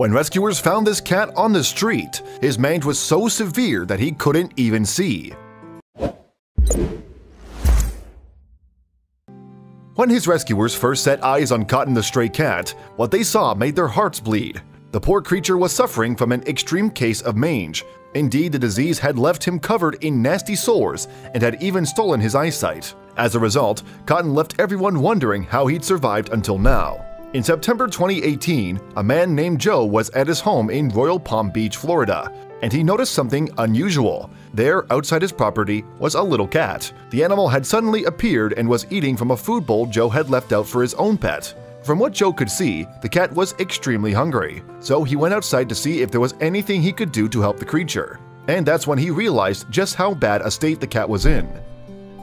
When rescuers found this cat on the street, his mange was so severe that he couldn't even see. When his rescuers first set eyes on Cotton the stray cat, what they saw made their hearts bleed. The poor creature was suffering from an extreme case of mange. Indeed, the disease had left him covered in nasty sores and had even stolen his eyesight. As a result, Cotton left everyone wondering how he'd survived until now. In September 2018, a man named Joe was at his home in Royal Palm Beach, Florida, and he noticed something unusual. There, outside his property, was a little cat. The animal had suddenly appeared and was eating from a food bowl Joe had left out for his own pet. From what Joe could see, the cat was extremely hungry, so he went outside to see if there was anything he could do to help the creature. And that's when he realized just how bad a state the cat was in.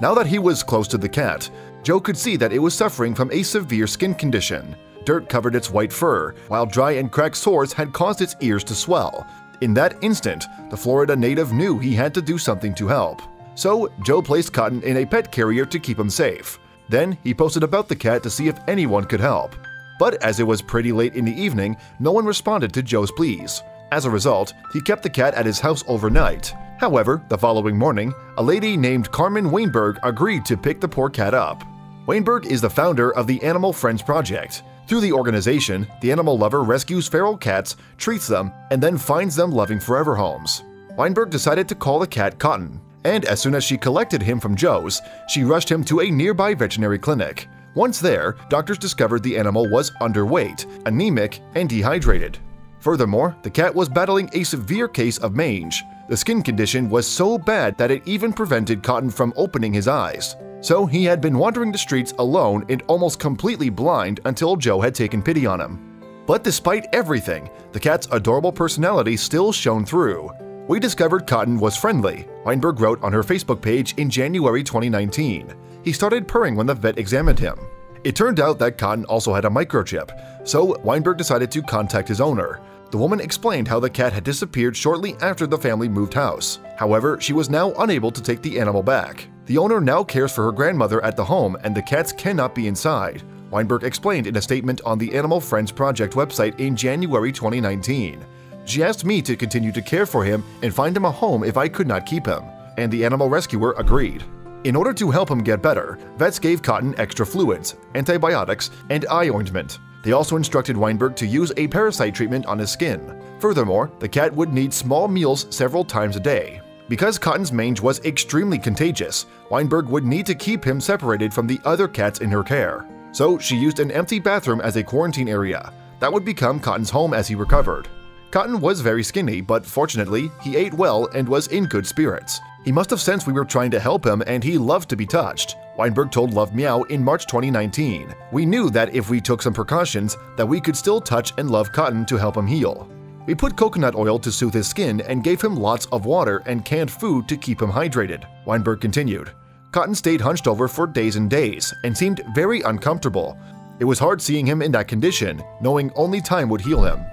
Now that he was close to the cat, Joe could see that it was suffering from a severe skin condition. Dirt covered its white fur, while dry and cracked sores had caused its ears to swell, in that instant, the Florida native knew he had to do something to help. So, Joe placed Cotton in a pet carrier to keep him safe. Then, he posted about the cat to see if anyone could help. But as it was pretty late in the evening, no one responded to Joe's pleas. As a result, he kept the cat at his house overnight. However, the following morning, a lady named Carmen Weinberg agreed to pick the poor cat up. Weinberg is the founder of the Animal Friends Project, through the organization, the animal lover rescues feral cats, treats them, and then finds them loving forever homes. Weinberg decided to call the cat Cotton, and as soon as she collected him from Joe's, she rushed him to a nearby veterinary clinic. Once there, doctors discovered the animal was underweight, anemic, and dehydrated. Furthermore, the cat was battling a severe case of mange. The skin condition was so bad that it even prevented Cotton from opening his eyes. So he had been wandering the streets alone and almost completely blind until Joe had taken pity on him. But despite everything, the cat's adorable personality still shone through. We discovered Cotton was friendly, Weinberg wrote on her Facebook page in January 2019. He started purring when the vet examined him. It turned out that Cotton also had a microchip, so Weinberg decided to contact his owner. The woman explained how the cat had disappeared shortly after the family moved house. However, she was now unable to take the animal back. The owner now cares for her grandmother at the home and the cats cannot be inside. Weinberg explained in a statement on the Animal Friends Project website in January 2019. She asked me to continue to care for him and find him a home if I could not keep him, and the animal rescuer agreed. In order to help him get better, vets gave Cotton extra fluids, antibiotics, and eye ointment. They also instructed Weinberg to use a parasite treatment on his skin. Furthermore, the cat would need small meals several times a day. Because Cotton's mange was extremely contagious, Weinberg would need to keep him separated from the other cats in her care. So she used an empty bathroom as a quarantine area. That would become Cotton's home as he recovered. Cotton was very skinny, but fortunately, he ate well and was in good spirits. He must have sensed we were trying to help him and he loved to be touched. Weinberg told Love Meow in March 2019. We knew that if we took some precautions, that we could still touch and love Cotton to help him heal. We put coconut oil to soothe his skin and gave him lots of water and canned food to keep him hydrated, Weinberg continued. Cotton stayed hunched over for days and days and seemed very uncomfortable. It was hard seeing him in that condition, knowing only time would heal him.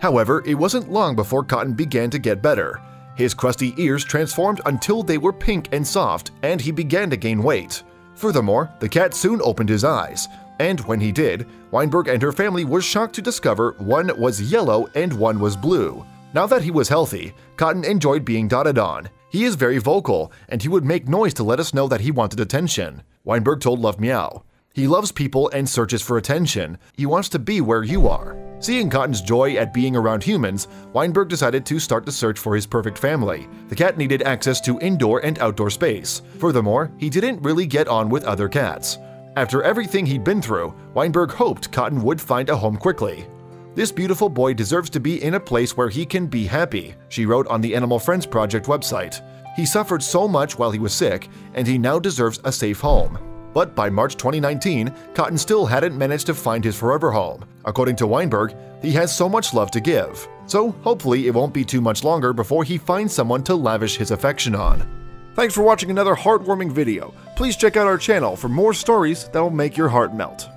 However, it wasn't long before Cotton began to get better. His crusty ears transformed until they were pink and soft, and he began to gain weight. Furthermore, the cat soon opened his eyes, and when he did, Weinberg and her family were shocked to discover one was yellow and one was blue. Now that he was healthy, Cotton enjoyed being dotted on. He is very vocal, and he would make noise to let us know that he wanted attention. Weinberg told Love Meow. He loves people and searches for attention. He wants to be where you are. Seeing Cotton's joy at being around humans, Weinberg decided to start the search for his perfect family. The cat needed access to indoor and outdoor space. Furthermore, he didn't really get on with other cats. After everything he'd been through, Weinberg hoped Cotton would find a home quickly. This beautiful boy deserves to be in a place where he can be happy, she wrote on the Animal Friends Project website. He suffered so much while he was sick, and he now deserves a safe home. But by March 2019, Cotton still hadn't managed to find his forever home. According to Weinberg, he has so much love to give. So hopefully it won't be too much longer before he finds someone to lavish his affection on. Thanks for watching another heartwarming video. Please check out our channel for more stories that will make your heart melt.